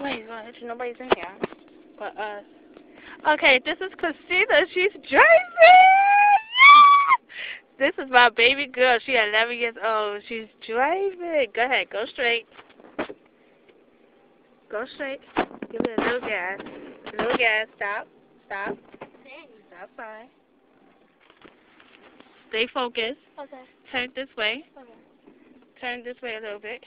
nobody's going nobody's in here but us. Okay, this is Christina. She's driving. This is my baby girl. She's 11 years old. She's driving. Go ahead, go straight. Go straight. Give it a little gas. A little gas. Stop. Stop. Stop sign. Stay focused. Okay. Turn this way. Okay. Turn this way a little bit.